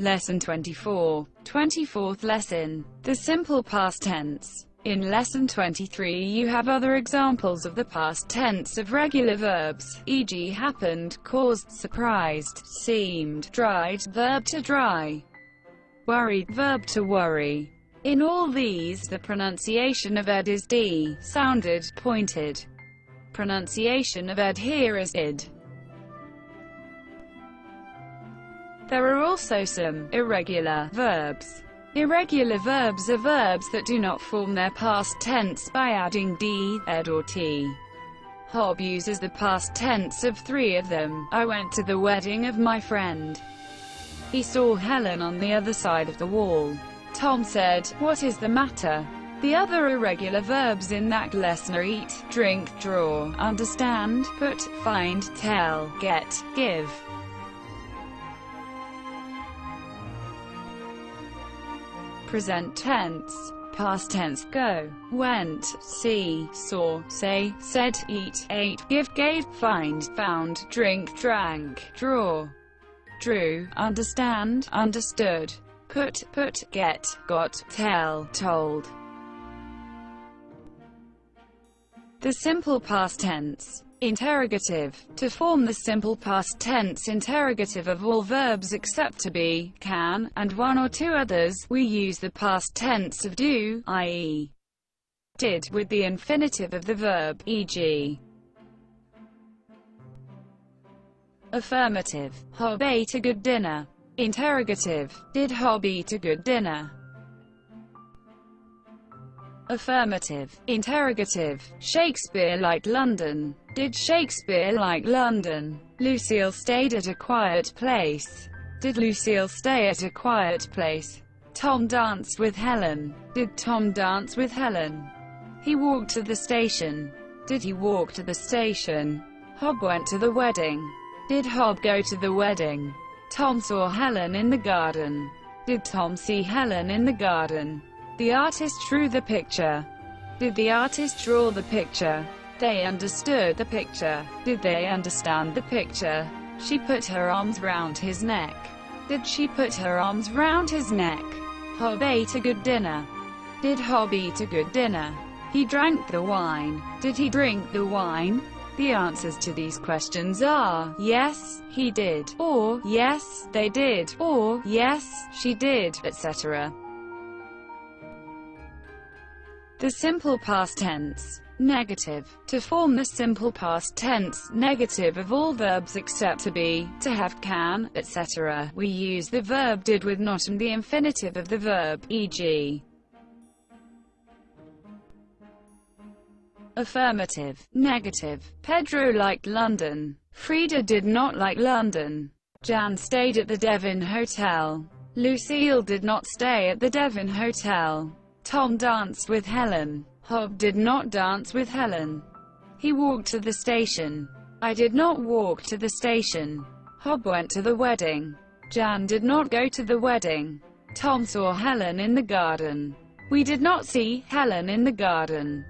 Lesson 24. 24th lesson. The simple past tense. In lesson 23 you have other examples of the past tense of regular verbs, e.g. happened, caused, surprised, seemed, dried, verb to dry, worried, verb to worry. In all these the pronunciation of ed is d, sounded, pointed. Pronunciation of ed here is id. There are also some irregular verbs. Irregular verbs are verbs that do not form their past tense by adding d, ed or t. Hob uses the past tense of three of them. I went to the wedding of my friend. He saw Helen on the other side of the wall. Tom said, What is the matter? The other irregular verbs in that lesson are eat, drink, draw, understand, put, find, tell, get, give. Present tense, past tense, go, went, see, saw, say, said, eat, ate, give, gave, find, found, drink, drank, draw, drew, understand, understood, put, put, get, got, tell, told. The simple past tense Interrogative. To form the simple past tense interrogative of all verbs except to be, can, and one or two others, we use the past tense of do, i.e. did, with the infinitive of the verb, e.g. Affirmative. Hob ate a good dinner. Interrogative. Did Hob eat a good dinner? Affirmative. Interrogative. Shakespeare liked London. Did Shakespeare like London? Lucille stayed at a quiet place. Did Lucille stay at a quiet place? Tom danced with Helen. Did Tom dance with Helen? He walked to the station. Did he walk to the station? Hob went to the wedding. Did Hob go to the wedding? Tom saw Helen in the garden. Did Tom see Helen in the garden? The artist drew the picture. Did the artist draw the picture? They understood the picture. Did they understand the picture? She put her arms round his neck. Did she put her arms round his neck? Hob ate a good dinner. Did Hob eat a good dinner? He drank the wine. Did he drink the wine? The answers to these questions are, yes, he did, or yes, they did, or yes, she did, etc. The simple past tense. Negative. To form the simple past tense negative of all verbs except to be, to have, can, etc., we use the verb did with not and the infinitive of the verb, e.g. Affirmative. Negative. Pedro liked London. Frida did not like London. Jan stayed at the Devon Hotel. Lucille did not stay at the Devon Hotel. Tom danced with Helen. Hob did not dance with Helen. He walked to the station. I did not walk to the station. Hob went to the wedding. Jan did not go to the wedding. Tom saw Helen in the garden. We did not see Helen in the garden.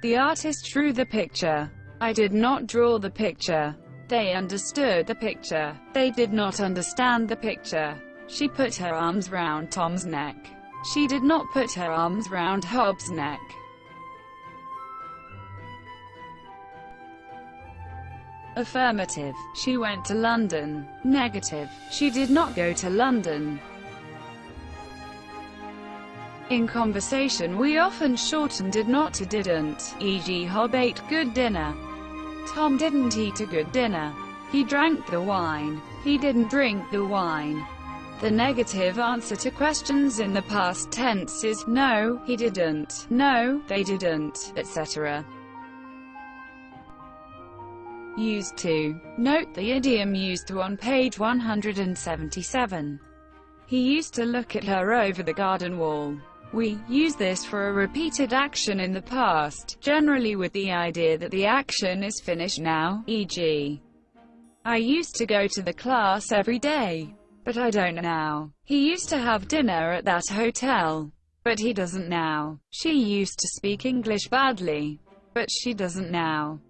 The artist drew the picture. I did not draw the picture. They understood the picture. They did not understand the picture. She put her arms round Tom's neck. She did not put her arms round Hob's neck. Affirmative. She went to London. Negative. She did not go to London. In conversation we often shorten did not to didn't, e.g. Hob ate good dinner. Tom didn't eat a good dinner. He drank the wine. He didn't drink the wine. The negative answer to questions in the past tense is, no, he didn't, no, they didn't, etc. Used to. Note the idiom used to on page 177. He used to look at her over the garden wall. We use this for a repeated action in the past, generally with the idea that the action is finished now, e.g. I used to go to the class every day. But I don't now. He used to have dinner at that hotel. But he doesn't now. She used to speak English badly. But she doesn't now.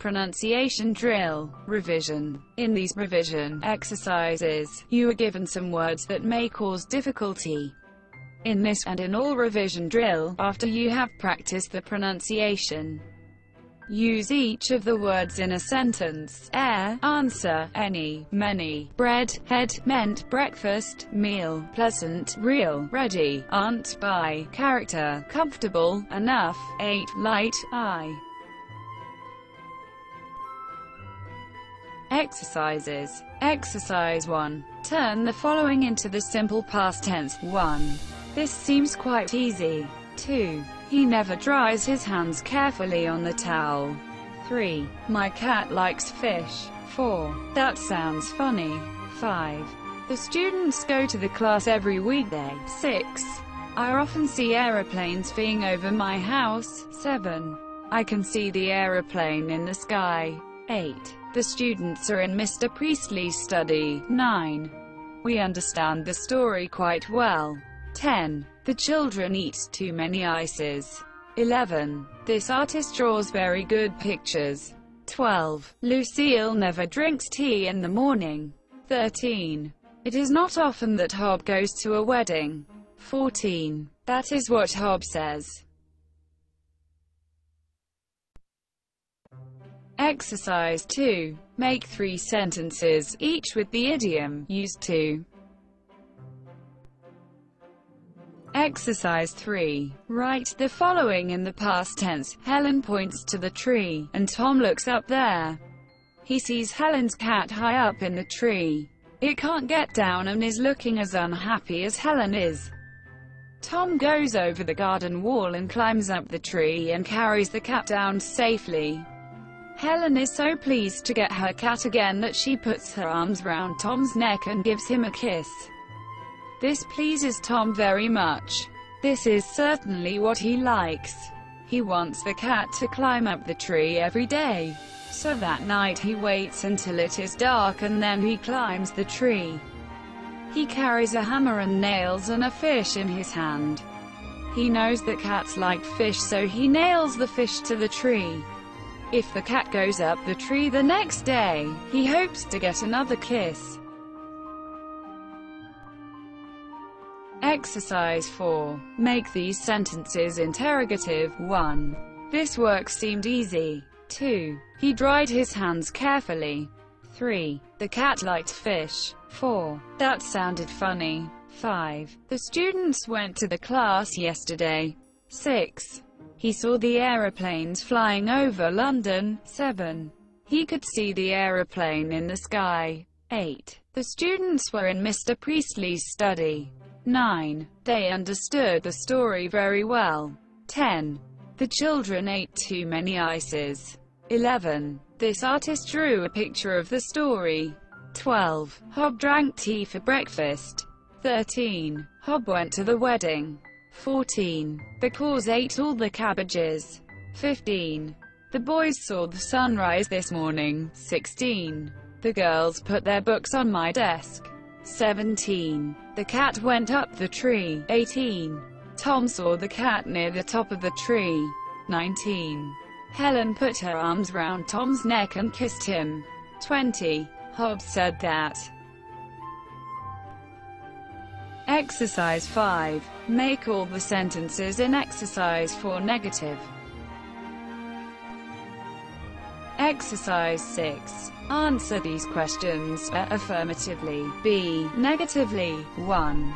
pronunciation drill, revision. In these revision exercises, you are given some words that may cause difficulty. In this, and in all revision drill, after you have practiced the pronunciation, Use each of the words in a sentence. Air, answer, any, many, bread, head, meant, breakfast, meal, pleasant, real, ready, aunt, by, character, comfortable, enough, eight, light, I. Exercises. Exercise 1. Turn the following into the simple past tense. 1. This seems quite easy. 2. He never dries his hands carefully on the towel. 3. My cat likes fish. 4. That sounds funny. 5. The students go to the class every weekday. 6. I often see aeroplanes flying over my house. 7. I can see the aeroplane in the sky. 8. The students are in Mr. Priestley's study. 9. We understand the story quite well. 10. The children eat too many ices. 11. This artist draws very good pictures. 12. Lucille never drinks tea in the morning. 13. It is not often that Hob goes to a wedding. 14. That is what Hob says. Exercise 2. Make three sentences, each with the idiom used to. Exercise 3. Write the following in the past tense. Helen points to the tree, and Tom looks up there. He sees Helen's cat high up in the tree. It can't get down and is looking as unhappy as Helen is. Tom goes over the garden wall and climbs up the tree and carries the cat down safely. Helen is so pleased to get her cat again that she puts her arms round Tom's neck and gives him a kiss. This pleases Tom very much. This is certainly what he likes. He wants the cat to climb up the tree every day. So that night he waits until it is dark and then he climbs the tree. He carries a hammer and nails and a fish in his hand. He knows that cats like fish so he nails the fish to the tree. If the cat goes up the tree the next day, he hopes to get another kiss. Exercise 4. Make these sentences interrogative. 1. This work seemed easy. 2. He dried his hands carefully. 3. The cat liked fish. 4. That sounded funny. 5. The students went to the class yesterday. 6. He saw the aeroplanes flying over London. 7. He could see the aeroplane in the sky. 8. The students were in Mr. Priestley's study. 9. They understood the story very well. 10. The children ate too many ices. 11. This artist drew a picture of the story. 12. Hob drank tea for breakfast. 13. Hob went to the wedding. 14. The cause ate all the cabbages. 15. The boys saw the sunrise this morning. 16. The girls put their books on my desk. 17. The cat went up the tree. 18. Tom saw the cat near the top of the tree. 19. Helen put her arms round Tom's neck and kissed him. 20. Hob said that. Exercise 5. Make all the sentences in exercise 4 negative. Exercise 6. Answer these questions A. Affirmatively. B. Negatively. 1.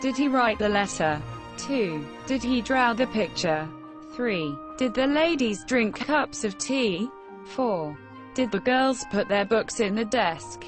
Did he write the letter? 2. Did he draw the picture? 3. Did the ladies drink cups of tea? 4. Did the girls put their books in the desk?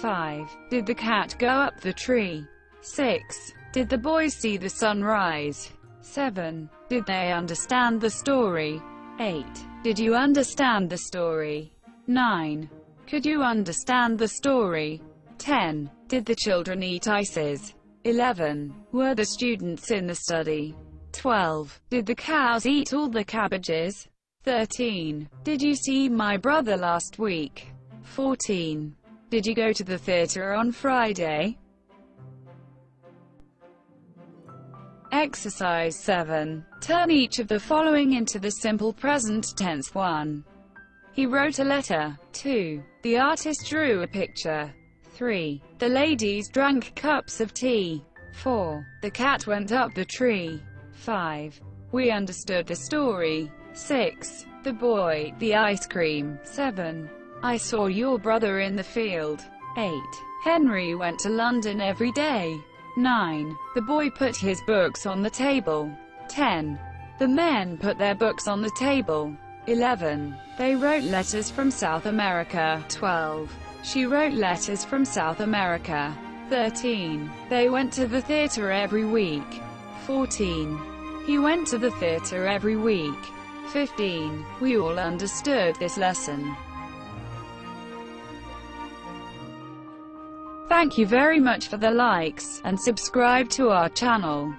5. Did the cat go up the tree? 6. Did the boys see the sunrise? 7. Did they understand the story? 8. Did you understand the story? 9. Could you understand the story? 10. Did the children eat ices? 11. Were the students in the study? 12. Did the cows eat all the cabbages? 13. Did you see my brother last week? 14. Did you go to the theater on Friday? Exercise 7. Turn each of the following into the simple present tense 1. He wrote a letter. 2. The artist drew a picture. 3. The ladies drank cups of tea. 4. The cat went up the tree. 5. We understood the story. 6. The boy, the ice cream. 7. I saw your brother in the field. 8. Henry went to London every day. 9. The boy put his books on the table. 10. The men put their books on the table. 11. They wrote letters from South America. 12. She wrote letters from South America. 13. They went to the theater every week. 14. He went to the theater every week. 15. We all understood this lesson. Thank you very much for the likes, and subscribe to our channel.